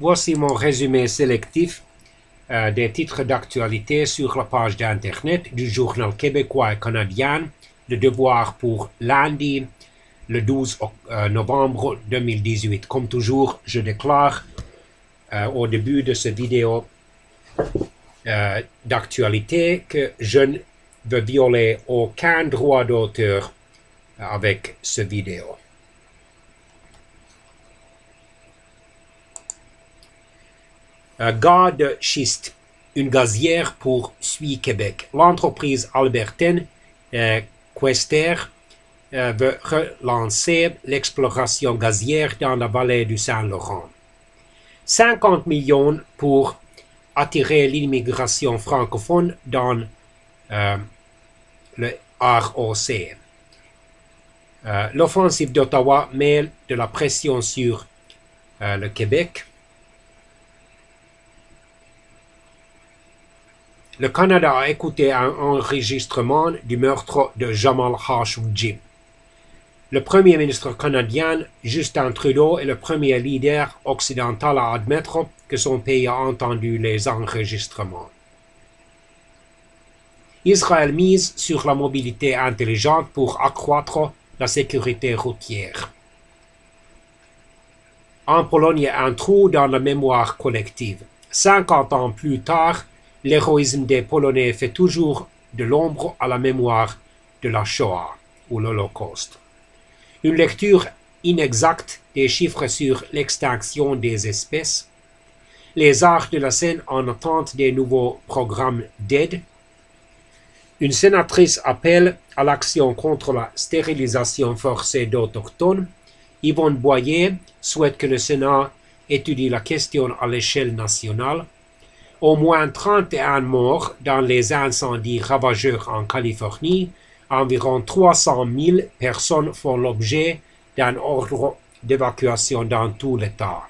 Voici mon résumé sélectif euh, des titres d'actualité sur la page d'Internet du journal québécois et canadien Le Devoir pour lundi, le 12 euh, novembre 2018. Comme toujours, je déclare euh, au début de cette vidéo d'actualité que je ne veux violer aucun droit d'auteur avec cette vidéo. Gaz de schiste, une gazière pour Sui Québec. L'entreprise albertaine euh, Quester euh, veut relancer l'exploration gazière dans la vallée du Saint-Laurent. 50 millions pour attirer l'immigration francophone dans euh, le ROC. L'offensive d'Ottawa met de la pression sur le Québec. Le Canada a écouté un enregistrement du meurtre de Jamal Khashoggi. Le premier ministre canadien Justin Trudeau est le premier leader occidental à admettre que son pays a entendu les enregistrements. Israël mise sur la mobilité intelligente pour accroître la sécurité routière. En Pologne, un trou dans la mémoire collective. 50 ans plus tard, l'héroïsme des Polonais fait toujours de l'ombre à la mémoire de la Shoah ou l'Holocauste. Une lecture inexacte des chiffres sur l'extinction des espèces, les arts de la scène en attente des nouveaux programmes d'aide, une sénatrice appelle à l'action contre la stérilisation forcée d'autochtones. Yvonne Boyer souhaite que le Sénat étudie la question à l'échelle nationale au moins 31 morts dans les incendies ravageurs en Californie. Environ 300 000 personnes font l'objet d'un ordre d'évacuation dans tout l'État.